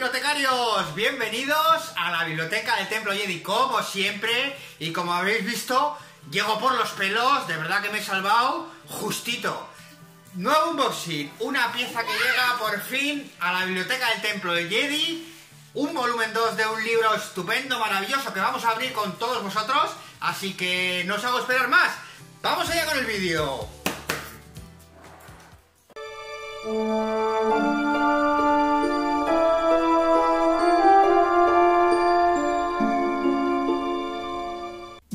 todos bienvenidos a la biblioteca del Templo Jedi, como siempre. Y como habéis visto, llego por los pelos, de verdad que me he salvado justito. Nuevo unboxing, una pieza que llega por fin a la biblioteca del Templo de Jedi. Un volumen 2 de un libro estupendo, maravilloso, que vamos a abrir con todos vosotros. Así que no os hago esperar más. ¡Vamos allá con el vídeo!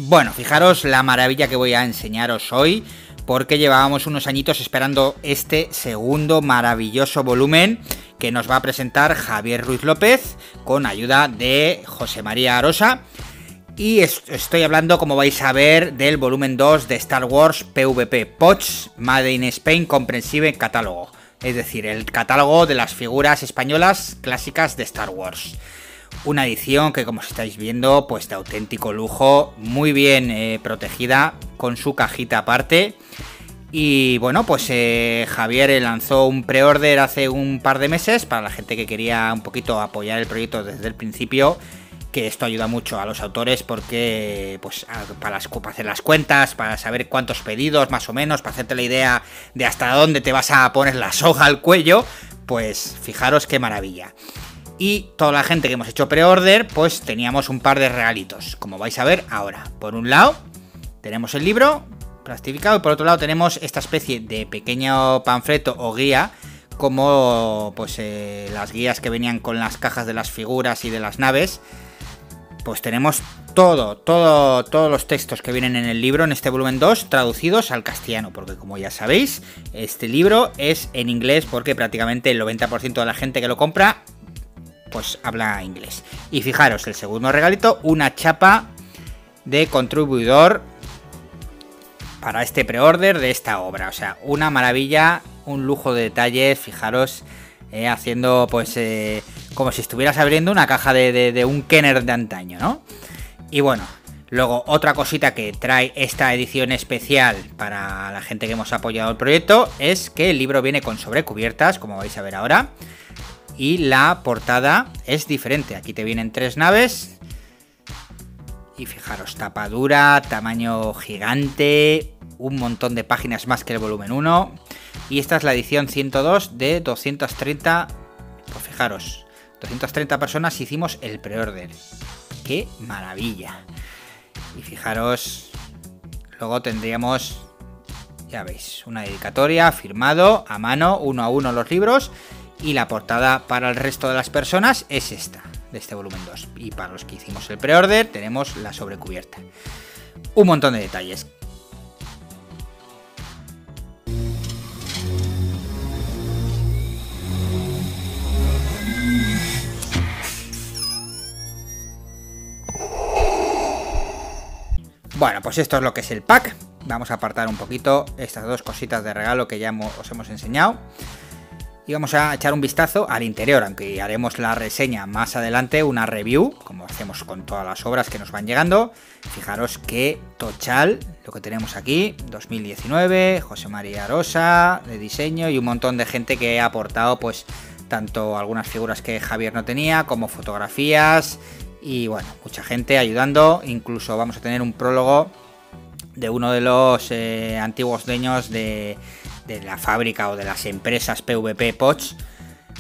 Bueno, fijaros la maravilla que voy a enseñaros hoy, porque llevábamos unos añitos esperando este segundo maravilloso volumen que nos va a presentar Javier Ruiz López con ayuda de José María Arosa. Y estoy hablando, como vais a ver, del volumen 2 de Star Wars PvP Poch Made in Spain Comprensive Catálogo. Es decir, el catálogo de las figuras españolas clásicas de Star Wars. Una edición que como estáis viendo, pues de auténtico lujo, muy bien eh, protegida con su cajita aparte. Y bueno, pues eh, Javier lanzó un pre-order hace un par de meses para la gente que quería un poquito apoyar el proyecto desde el principio. Que esto ayuda mucho a los autores porque, pues, para, para hacer las cuentas, para saber cuántos pedidos más o menos, para hacerte la idea de hasta dónde te vas a poner la soga al cuello, pues fijaros qué maravilla. Y toda la gente que hemos hecho pre-order, pues teníamos un par de regalitos, como vais a ver ahora. Por un lado, tenemos el libro plastificado y por otro lado tenemos esta especie de pequeño panfleto o guía como pues eh, las guías que venían con las cajas de las figuras y de las naves pues tenemos todo, todo, todos los textos que vienen en el libro, en este volumen 2, traducidos al castellano, porque como ya sabéis, este libro es en inglés porque prácticamente el 90% de la gente que lo compra, pues habla inglés. Y fijaros, el segundo regalito, una chapa de contribuidor para este pre-order de esta obra. O sea, una maravilla, un lujo de detalles, fijaros, eh, haciendo pues eh, como si estuvieras abriendo una caja de, un Kenner de antaño, ¿no? Y bueno, luego otra cosita que trae esta edición especial para la gente que hemos apoyado el proyecto es que el libro viene con sobrecubiertas, como vais a ver ahora. Y la portada es diferente. Aquí te vienen tres naves. Y fijaros, tapadura, tamaño gigante, un montón de páginas más que el volumen 1. Y esta es la edición 102 de 230. Pues fijaros, 230 personas hicimos el preorden. ¡Qué maravilla! Y fijaros, luego tendríamos, ya veis, una dedicatoria, firmado a mano, uno a uno los libros. Y la portada para el resto de las personas es esta, de este volumen 2. Y para los que hicimos el preorder tenemos la sobrecubierta. Un montón de detalles. Bueno, pues esto es lo que es el pack. Vamos a apartar un poquito estas dos cositas de regalo que ya os hemos enseñado. Y vamos a echar un vistazo al interior, aunque haremos la reseña más adelante, una review, como hacemos con todas las obras que nos van llegando. Fijaros que Tochal, lo que tenemos aquí, 2019, José María Rosa, de diseño y un montón de gente que ha aportado pues tanto algunas figuras que Javier no tenía, como fotografías, y bueno, mucha gente ayudando. Incluso vamos a tener un prólogo de uno de los eh, antiguos dueños de, la fábrica o de las empresas PVP Poch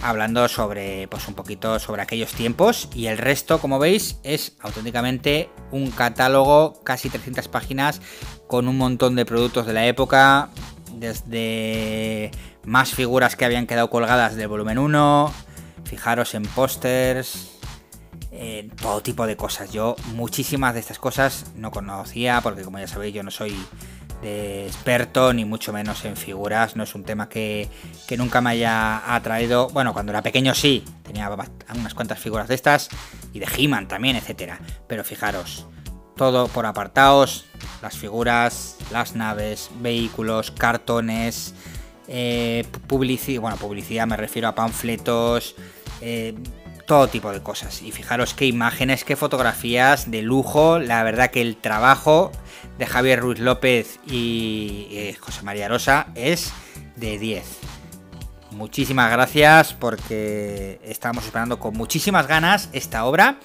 hablando sobre pues un poquito sobre aquellos tiempos y el resto como veis es auténticamente un catálogo casi 300 páginas con un montón de productos de la época desde más figuras que habían quedado colgadas del volumen 1 fijaros en pósters eh, todo tipo de cosas. Yo muchísimas de estas cosas no conocía porque como ya sabéis yo no soy de experto ni mucho menos en figuras. No es un tema que, nunca me haya atraído. Bueno, cuando era pequeño sí, tenía unas cuantas figuras de estas y de He-Man también, etcétera. Pero fijaros, todo por apartados, las figuras, las naves, vehículos, cartones, eh, publicidad, bueno, publicidad me refiero a panfletos, eh, todo tipo de cosas. Y fijaros qué imágenes, qué fotografías de lujo. La verdad que el trabajo de Javier Ruiz López y eh, José María Rosa es de 10. muchísimas gracias porque estábamos esperando con muchísimas ganas esta obra.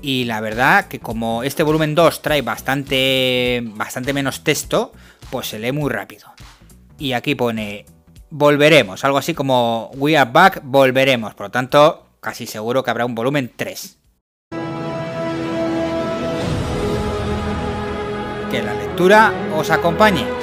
Y la verdad que como este volumen 2 trae bastante, bastante menos texto, pues se lee muy rápido. Y aquí pone volveremos, algo así como We are back, volveremos. Por lo tanto, casi seguro que habrá un volumen 3. Que la lectura os acompañe.